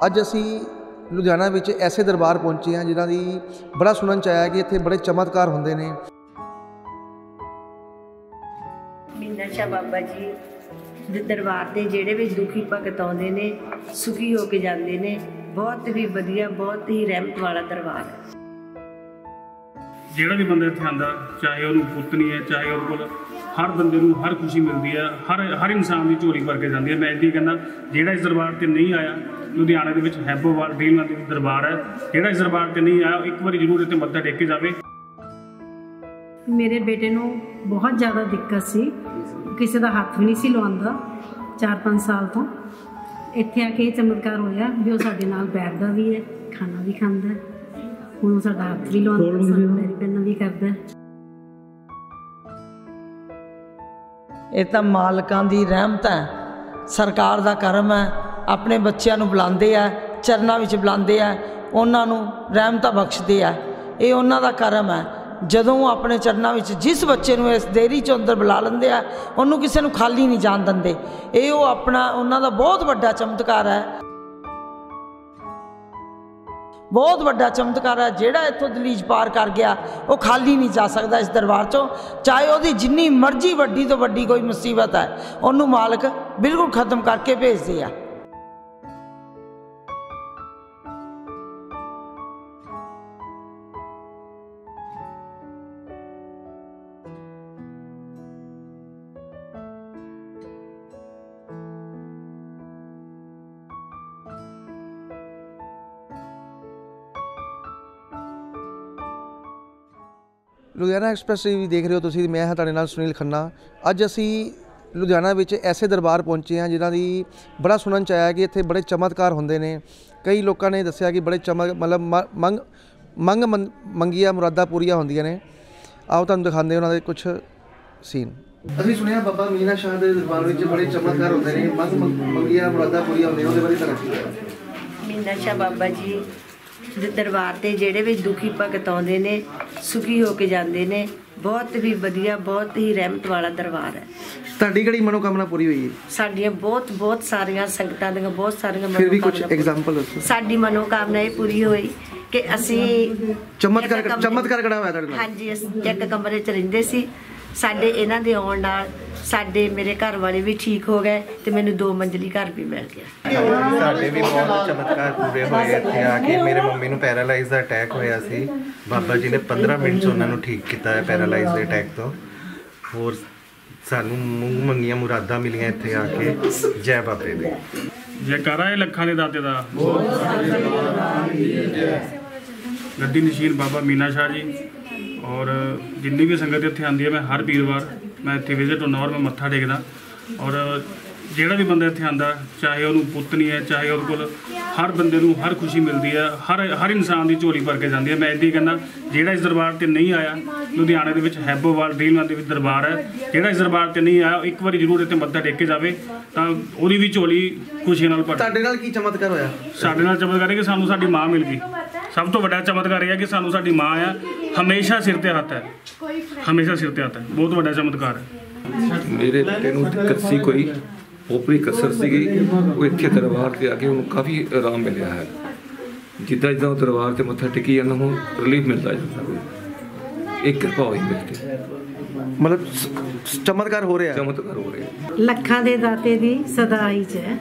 ਅੱਜ ਅਸੀਂ ਲੁਧਿਆਣਾ ਵਿੱਚ ਐਸੇ ਦਰਬਾਰ ਪਹੁੰਚੇ ਹਾਂ ਜਿਨ੍ਹਾਂ ਦੀ ਬੜਾ ਸੁਣਨ ਚ ਆਇਆ ਕਿ ਇੱਥੇ ਬੜੇ ਚਮਤਕਾਰ ਹੁੰਦੇ ਨੇ। ਮੀਨਾ ਸ਼ਾਹ ਬਾਬਾ ਜੀ ਦੇ ਦਰਬਾਰ ਤੇ ਜਿਹੜੇ ਵੀ ਦੁਖੀ ਭਗਤ ਆਉਂਦੇ ਨੇ ਸੁਖੀ ਹੋ ਕੇ ਜਾਂਦੇ ਨੇ ਬਹੁਤ ਹੀ ਵਧੀਆ ਬਹੁਤ ਹੀ ਰਹਿਮਤ ਵਾਲਾ ਦਰਬਾਰ। ਹੈ ਜਿਹੜਾ ਵੀ ਬੰਦਾ ਇੱਥੇ ਆਂਦਾ ਚਾਹੇ ਉਹਨੂੰ ਪੁੱਤ ਨਹੀਂ ਹੈ ਚਾਹੇ ਉਹਦੇ ਕੋਲ ਹਰ ਬੰਦੇ ਨੂੰ ਹਰ ਖੁਸ਼ੀ ਮਿਲਦੀ ਹੈ ਹਰ ਹਰ ਇਨਸਾਨ ਦੀ ਝੋਲੀ ਭਰ ਕੇ ਜਾਂਦੀ ਹੈ। ਮੈਂ ਇੰਦੀ ਕਹਿੰਦਾ ਜਿਹੜਾ ਇਸ ਦਰਬਾਰ ਤੇ ਨਹੀਂ ਆਇਆ ਲੁਧਿਆਣਾ ਦੇ ਵਿੱਚ ਹੈਬੋਵਾਲ ਡੀਲਮੰਦ ਦੀ ਦਰਬਾਰ ਹੈ। ਜਿਹੜਾ ਇਸ ਦਰਬਾਰ ਤੇ ਨਹੀਂ ਆਇਆ ਇੱਕ ਵਾਰੀ ਜ਼ਰੂਰ ਇੱਥੇ ਮੱਥਾ ਟੇਕ ਕੇ ਜਾਵੇ। ਮੇਰੇ ਬੇਟੇ ਨੂੰ ਬਹੁਤ ਜ਼ਿਆਦਾ ਦਿੱਕਤ ਸੀ। ਕਿਸੇ ਦਾ ਹੱਥ ਵੀ ਨਹੀਂ ਸੀ ਲਵਾਉਂਦਾ 4-5 ਸਾਲ ਤੋਂ। ਇੱਥੇ ਆ ਕੇ ਚਮਤਕਾਰ ਹੋਇਆ ਵੀ ਉਹ ਸਾਡੇ ਨਾਲ ਬੈਠਦਾ ਵੀ ਹੈ ਖਾਣਾ ਵੀ ਖਾਂਦਾ ਹੈ। ਹੁਣ ਉਹ ਸਾਡਾ ਹੱਥ ਵੀ ਲਵਾਉਂਦਾ ਸਾਨੂੰ ਪੈਰੀ ਪੈਣਾ ਵੀ ਕਰਦਾ ਹੈ। ਇਹ ਤਾਂ ਮਾਲਕਾਂ ਦੀ ਰਹਿਮਤ ਹੈ ਸਰਕਾਰ ਦਾ ਕਰਮ ਹੈ। ਆਪਣੇ ਬੱਚਿਆਂ ਨੂੰ ਬੁਲਾਉਂਦੇ ਆ, ਚਰਨਾਂ ਵਿੱਚ ਬੁਲਾਉਂਦੇ ਆ, ਉਹਨਾਂ ਨੂੰ ਰਹਿਮਤਾਂ ਬਖਸ਼ਦੇ ਆ। ਇਹ ਉਹਨਾਂ ਦਾ ਕਰਮ ਹੈ। ਜਦੋਂ ਉਹ ਆਪਣੇ ਚਰਨਾਂ ਵਿੱਚ ਜਿਸ ਬੱਚੇ ਨੂੰ ਇਸ ਦੇਰੀ 'ਚੋਂ ਅੰਦਰ ਬੁਲਾ ਲੈਂਦੇ ਆ, ਉਹਨੂੰ ਕਿਸੇ ਨੂੰ ਖਾਲੀ ਨਹੀਂ ਜਾਣ ਦਿੰਦੇ। ਇਹ ਉਹ ਆਪਣਾ, ਉਹਨਾਂ ਦਾ ਬਹੁਤ ਵੱਡਾ ਚਮਤਕਾਰ ਹੈ। ਬਹੁਤ ਵੱਡਾ ਚਮਤਕਾਰ ਹੈ। ਜਿਹੜਾ ਇੱਥੋਂ ਦਲੀਜ ਪਾਰ ਕਰ ਗਿਆ, ਉਹ ਖਾਲੀ ਨਹੀਂ ਜਾ ਸਕਦਾ ਇਸ ਦਰਬਾਰ ਚੋਂ। ਚਾਹੇ ਉਹਦੀ ਜਿੰਨੀ ਮਰਜ਼ੀ ਵੱਡੀ ਤੋਂ ਵੱਡੀ ਕੋਈ ਮੁਸੀਬਤ ਹੈ, ਉਹਨੂੰ ਮਾਲਕ ਬਿਲਕੁਲ ਖਤਮ ਕਰਕੇ ਭੇਜਦੇ ਆ। ਲੁਧਿਆਣਾ ਐਕਸਪ੍ਰੈਸ ਵੀ ਦੇਖ ਰਹੇ ਹੋ ਤੁਸੀਂ ਮੈਂ ਹਾਂ ਤੁਹਾਡੇ ਨਾਲ ਸੁਨੀਲ ਖੰਨਾ। ਅੱਜ ਅਸੀਂ ਲੁਧਿਆਣਾ ਵਿੱਚ ਐਸੇ ਦਰਬਾਰ ਪਹੁੰਚੇ ਹਾਂ ਜਿਨ੍ਹਾਂ ਦੀ ਬੜਾ ਸੁਣਨ ਚ ਆਇਆ ਕਿ ਇੱਥੇ ਬੜੇ ਚਮਤਕਾਰ ਹੁੰਦੇ ਨੇ। ਕਈ ਲੋਕਾਂ ਨੇ ਦੱਸਿਆ ਕਿ ਬੜੇ ਚਮਕ ਮਤਲਬ ਮੰਗ ਮੰਗ ਮੰਗੀਆਂ ਮੁਰਾਦਾਂ ਪੂਰੀਆਂ ਹੁੰਦੀਆਂ ਨੇ। ਆਓ ਤੁਹਾਨੂੰ ਦਿਖਾਉਂਦੇ ਉਹਨਾਂ ਦੇ ਕੁਝ ਸੀਨ ਅਸੀਂ ਸੁਣਿਆ ਬਾਬਾ ਮੀਨਾ ਸ਼ਾਹ ਦੇ ਦਰਬਾਰ ਵਿੱਚ ਬੜੇ ਚਮਤਕਾਰ ਹੁੰਦੇ ਨੇ ਮੰਗ ਮੰਗੀਆਂ ਮੁਰਾਦਾਂ ਪੂਰੀਆਂ ਹੁੰਦੀਆਂ ਉਹਦੇ ਬਾਰੇ ਤਰੱਕੀ ਮੀਨਾ ਸ਼ਾਹ ਬਾਬਾ ਜੀ ਦਰਬਾਰ ਤੇ ਜਿਹੜੇ ਵੀ ਦੁਖੀ ਭਗਤ ਆਉਂਦੇ ਨੇ ਸੁਖੀ ਹੋ ਕੇ ਜਾਂਦੇ ਨੇ ਬਹੁਤ ਹੀ ਵਧੀਆ ਬਹੁਤ ਹੀ ਰਹਿਮਤ ਵਾਲਾ ਦਰਬਾਰ ਹੈ। ਤੁਹਾਡੀ ਕਿਹੜੀ ਮਨੋਕਾਮਨਾ ਪੂਰੀ ਹੋਈ ਹੈ? ਸਾਡੀਆਂ ਬਹੁਤ ਬਹੁਤ ਸਾਰੀਆਂ ਸੰਗਤਾਂ ਦੀਆਂ ਬਹੁਤ ਸਾਰੀਆਂ ਫਿਰ ਵੀ ਕੁਝ ਮਨੋਕਾਮਨਾ ਐਗਜ਼ਾਮਪਲ ਦੱਸੋ। ਸਾਡੀ ਮਨੋਕਾਮਨਾ ਇਹ ਪੂਰੀ ਹੋਈ ਕਿ ਅਸੀਂ ਚਮਤਕਾਰ ਚਮਤਕਾਰ ਹੋਇਆ ਤੁਹਾਡੇ ਨਾਲ। ਹਾਂਜੀ ਅਸੀਂ ਇੱਕ ਕਮਰੇ 'ਚ ਰਹਿੰਦੇ ਸੀ। ਸਾਡੇ ਇਹਨਾਂ ਦੇ ਆਉਣ ਨਾਲ ਸਾਡੇ ਮੇਰੇ ਘਰ ਵਾਲੇ ਵੀ ਠੀਕ ਹੋ ਗਏ ਤੇ ਮੈਨੂੰ ਦੋ ਮੰਜ਼ਲੀ ਘਰ ਵੀ ਮਿਲ ਗਿਆ। ਸਾਡੇ ਵੀ ਬਹੁਤ ਚਮਤਕਾਰ ਪੂਰੇ ਹੋਏ ਇੱਥੇ ਆ ਕੇ। ਮੇਰੇ ਮੰਮੀ ਨੂੰ ਪੈਰਾਲਾਈਜ਼ ਦਾ ਅਟੈਕ ਹੋਇਆ ਸੀ। ਬਾਬਾ ਜੀ ਨੇ 15 ਮਿੰਟ 'ਚ ਉਹਨਾਂ ਨੂੰ ਠੀਕ ਕੀਤਾ ਹੈ ਪੈਰਾਲਾਈਜ਼ ਦੇ ਅਟੈਕ ਤੋਂ। ਹੋਰ ਸਾਨੂੰ ਮੂੰਹ ਮੰਗੀਆਂ ਮੁਰਾਦਾਂ ਮਿਲੀਆਂ ਇੱਥੇ ਆ ਕੇ। ਜੈ ਬਾਬੇ ਦੀ। ਜੈਕਾਰਾ ਹੈ ਲੱਖਾਂ ਦੇ ਦਾਤੇ ਦਾ। ਗੱਦੀ ਨਸ਼ੀਨ ਬਾਬਾ ਮੀਨਾ ਸ਼ਾਹ ਜੀ। ਔਰ ਜਿੰਨੀ ਵੀ ਸੰਗਤ ਇੱਥੇ ਆਉਂਦੀ ਹੈ ਮੈਂ ਹਰ ਵੀਰਵਾਰ ਮੈਂ ਇੱਥੇ ਵਿਜ਼ਿਟ ਹੁੰਦਾ ਔਰ ਮੈਂ ਮੱਥਾ ਟੇਕਦਾ। ਔਰ ਜਿਹੜਾ ਵੀ ਬੰਦਾ ਇੱਥੇ ਆਂਦਾ ਚਾਹੇ ਉਹਨੂੰ ਪੁੱਤ ਨਹੀਂ ਹੈ ਚਾਹੇ ਉਹਦੇ ਕੋਲ ਹਰ ਬੰਦੇ ਨੂੰ ਹਰ ਖੁਸ਼ੀ ਮਿਲਦੀ ਹੈ ਹਰ ਹਰ ਇਨਸਾਨ ਦੀ ਝੋਲੀ ਭਰ ਕੇ ਜਾਂਦੀ ਹੈ। ਮੈਂ ਇੰਦੀ ਕਹਿੰਦਾ ਜਿਹੜਾ ਇਸ ਦਰਬਾਰ ਤੇ ਨਹੀਂ ਆਇਆ ਲੁਧਿਆਣੇ ਦੇ ਵਿੱਚ ਹੈਬੋਵਾਲ ਡੀਲਮੰਦ ਦੇ ਵਿੱਚ ਦਰਬਾਰ ਹੈ। ਜਿਹੜਾ ਇਸ ਦਰਬਾਰ ਤੇ ਨਹੀਂ ਆਇਆ ਇੱਕ ਵਾਰੀ ਜ਼ਰੂਰ ਇੱਥੇ ਮੱਥਾ ਟੇਕ ਕੇ ਜਾਵੇ ਤਾਂ ਉਹਦੀ ਵੀ ਝੋਲੀ ਖੁਸ਼ੀ ਨਾਲ ਭਰ ਤੁਹਾਡੇ ਨਾਲ ਕੀ ਚਮਤਕਾਰ ਹੋਇਆ? ਸਾਡੇ ਨਾਲ ਚਮਤਕਾਰ ਹੈ ਕਿ ਸਾਨੂੰ ਸਾਡੀ ਮਾਂ ਮਿਲ ਗਈ। ਸਭ ਤੋਂ ਵੱਡਾ ਚਮਤਕਾਰ ਇਹ ਹੈ ਕਿ ਸਾਨੂੰ ਸਾਡੀ ਮਾਂ ਆ ਹਮੇਸ਼ਾ ਸਿਰ ਤੇ ਹੱਥ ਹੈ। ਹਮੇਸ਼ਾ ਸਿਰ ਤੇ ਹੱਥ ਹੈ। ਬਹੁਤ ਵੱਡਾ ਚਮਤਕਾਰ ਹੈ। ਮੇਰੇ ਬੇਟੇ ਨੂੰ ਦਿੱਕਤ ਸੀ ਕੋਈ। ਉਪਰੀ ਕਸਰ ਸੀਗੀ। ਉਹ ਇੱਥੇ ਦਰਬਾਰ ਤੇ ਆ ਕੇ ਉਹਨੂੰ ਕਾਫੀ ਆਰਾਮ ਮਿਲਿਆ ਹੈ। ਜਿੱਦਾਂ ਜਿੱਦਾਂ ਉਹ ਦਰਬਾਰ ਤੇ ਮੱਥਾ ਟੇਕੀ ਜਾਂਦਾ ਉਹਨੂੰ ਰਿਲੀਫ ਮਿਲਦਾ ਜਾਂਦਾ ਇੱਕ ਕਿਰਪਾ ਹੋਈ ਮੇਰੇ ਮਤਲਬ ਚਮਤਕਾਰ ਹੋ ਰਿਹਾ ਚਮਤਕਾਰ ਹੋ ਰਿਹਾ ਲੱਖਾਂ ਦੇ ਦਾਤੇ ਦੀ ਸਦਾਈ ਚ ਹੈ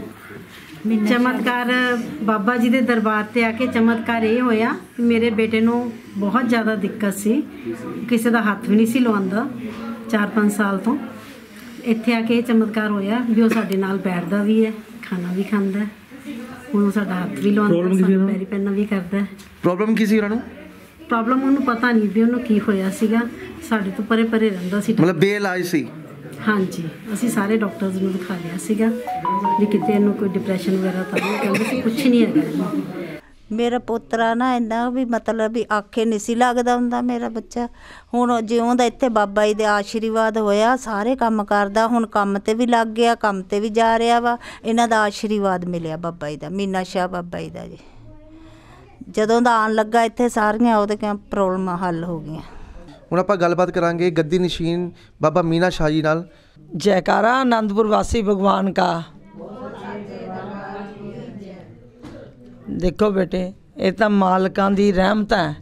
ਚਮਤਕਾਰ ਬਾਬਾ ਜੀ ਦੇ ਦਰਬਾਰ ਤੇ ਆ ਕੇ ਚਮਤਕਾਰ ਇਹ ਹੋਇਆ ਕਿ ਮੇਰੇ ਬੇਟੇ ਨੂੰ ਬਹੁਤ ਜ਼ਿਆਦਾ ਦਿੱਕਤ ਸੀ। ਕਿਸੇ ਦਾ ਹੱਥ ਵੀ ਨਹੀਂ ਸੀ ਲਵਾਉਂਦਾ 4-5 ਸਾਲ ਤੋਂ। ਇੱਥੇ ਆ ਕੇ ਇਹ ਚਮਤਕਾਰ ਹੋਇਆ ਵੀ ਉਹ ਸਾਡੇ ਨਾਲ ਬੈਠਦਾ ਵੀ ਹੈ ਖਾਣਾ ਵੀ ਖਾਂਦਾ ਹੈ। ਹੁਣ ਉਹ ਸਾਡਾ ਹੱਥ ਵੀ ਲਵਾਉਂਦਾ ਸਾਨੂੰ ਪੈਰੀ ਪੈਣਾ ਵੀ ਕਰਦਾ ਹੈ। ਪ੍ਰੋਬਲਮ ਕੀ ਸੀ ਉਹਨਾਂ ਨੂੰ? ਪ੍ਰੋਬਲਮ ਉਹਨੂੰ ਪਤਾ ਨਹੀਂ ਵੀ ਉਹਨੂੰ ਕੀ ਹੋਇਆ ਸੀਗਾ। ਸਾਡੇ ਤੋਂ ਪਰੇ ਪਰੇ ਰਹਿੰਦਾ ਸੀ। ਮਤਲਬ ਬੇਇਲਾਜ ਸੀ। ਹਾਂਜੀ, ਅਸੀਂ ਸਾਰੇ ਡਾਕਟਰਸ ਨੂੰ ਦਿਖਾ ਲਿਆ ਸੀਗਾ ਵੀ ਕਿਤੇ ਇਹਨੂੰ ਕੋਈ ਡਿਪਰੈਸ਼ਨ ਵਗੈਰਾ ਤਾਂ ਨਹੀਂ, ਕਹਿੰਦੇ ਸੀ ਕੁਝ ਨਹੀਂ ਹੈਗਾ ਇਹਨੂੰ। ਮੇਰਾ ਪੋਤਰਾ ਨਾ ਇੰਨਾ ਵੀ ਮਤਲਬ ਵੀ ਆਖੇ ਨਹੀਂ ਸੀ ਲੱਗਦਾ ਹੁੰਦਾ ਮੇਰਾ ਬੱਚਾ। ਹੁਣ ਉਹ ਜਿਉਂ ਦਾ ਇੱਥੇ ਬਾਬਾ ਜੀ ਦੇ ਆਸ਼ੀਰਵਾਦ ਹੋਇਆ, ਸਾਰੇ ਕੰਮ ਕਰਦਾ, ਹੁਣ ਕੰਮ ਤੇ ਵੀ ਲੱਗ ਗਿਆ, ਕੰਮ ਤੇ ਵੀ ਜਾ ਰਿਹਾ ਵਾ। ਇਹਨਾਂ ਦਾ ਆਸ਼ੀਰਵਾਦ ਮਿਲਿਆ ਬਾਬਾ ਜੀ ਦਾ, ਮੀਨਾ ਸ਼ਾਹ ਬਾਬਾ ਜੀ ਦਾ ਜੀ। ਜਦੋਂ ਦਾ ਆਣ ਲੱਗਾ ਇੱਥੇ ਸਾਰੀਆਂ ਉਹਦੇ ਕਿਆ ਪ੍ਰੋਬਲਮਾਂ ਹੱਲ ਹੋ ਗਈਆਂ। ਹੁਣ ਆਪਾਂ ਗੱਲਬਾਤ ਕਰਾਂਗੇ ਗੱਦੀ ਨਸ਼ੀਨ ਬਾਬਾ ਮੀਨਾ ਸ਼ਾਹ ਜੀ ਨਾਲ। ਜੈਕਾਰਾ ਆਨੰਦਪੁਰ ਵਾਸੀ ਭਗਵਾਨ ਕਾ। ਦੇਖੋ ਬੇਟੇ, ਇਹ ਤਾਂ ਮਾਲਕਾਂ ਦੀ ਰਹਿਮਤ ਹੈ।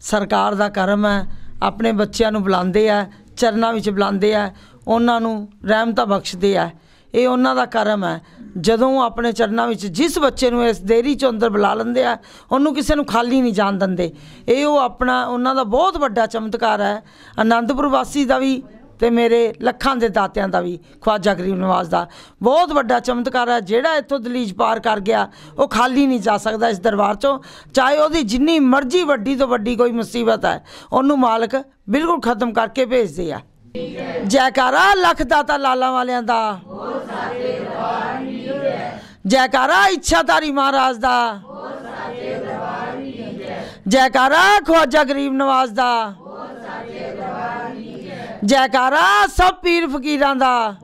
ਸਰਕਾਰ ਦਾ ਕਰਮ ਹੈ, ਆਪਣੇ ਬੱਚਿਆਂ ਨੂੰ ਬੁਲਾਉਂਦੇ ਆ, ਚਰਨਾਂ ਵਿੱਚ ਬੁਲਾਉਂਦੇ ਆ, ਉਹਨਾਂ ਨੂੰ ਰਹਿਮਤਾਂ ਬਖਸ਼ਦੇ ਆ। ਇਹ ਉਹਨਾਂ ਦਾ ਕਰਮ ਹੈ। ਜਦੋਂ ਆਪਣੇ ਚਰਨਾਂ ਵਿੱਚ ਜਿਸ ਬੱਚੇ ਨੂੰ ਇਸ ਦੇਰੀ ਚੋਂ ਅੰਦਰ ਬੁਲਾ ਲੈਂਦੇ ਆ, ਉਹਨੂੰ ਕਿਸੇ ਨੂੰ ਖਾਲੀ ਨਹੀਂ ਜਾਣ ਦਿੰਦੇ। ਇਹ ਉਹ ਆਪਣਾ, ਉਹਨਾਂ ਦਾ ਬਹੁਤ ਵੱਡਾ ਚਮਤਕਾਰ ਹੈ। ਆਨੰਦਪੁਰ ਵਾਸੀ ਦਾ ਵੀ ਤੇ ਮੇਰੇ ਲੱਖਾਂ ਦੇ ਦਾਤਿਆਂ ਦਾ ਵੀ, ਖਵਾਜਾ ਗਰੀਬ ਨਵਾਜ਼ ਦਾ। ਬਹੁਤ ਵੱਡਾ ਚਮਤਕਾਰ ਹੈ, ਜਿਹੜਾ ਇੱਥੋਂ ਦਲੀਜ ਪਾਰ ਕਰ ਗਿਆ, ਉਹ ਖਾਲੀ ਨਹੀਂ ਜਾ ਸਕਦਾ ਇਸ ਦਰਬਾਰ ਚੋਂ। ਚਾਹੇ ਉਹਦੀ ਜਿੰਨੀ ਮਰਜ਼ੀ ਵੱਡੀ ਤੋਂ ਵੱਡੀ ਕੋਈ ਮੁਸੀਬਤ ਹੈ, ਉਹਨੂੰ ਮਾਲਕ ਬਿਲਕੁਲ ਖਤਮ ਕਰਕੇ ਭੇਜਦੇ ਆ। ਜੈਕਾਰਾ, ਲੱਖ ਦਾਤਾ ਲਾਲਾਂ ਵਾਲਿਆਂ ਦਾ। ਜੈਕਾਰਾ ਇੱਛਾਧਾਰੀ ਮਹਾਰਾਜ ਦਾ। ਜੈਕਾਰਾ ਖਵਾਜਾ ਗਰੀਬ ਨਵਾਜ਼ ਦਾ। ਜੈਕਾਰਾ ਸਭ ਪੀਰ ਫਕੀਰਾਂ ਦਾ।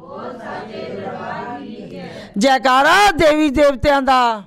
ਜੈਕਾਰਾ ਦੇਵੀ ਦੇਵਤਿਆਂ ਦਾ।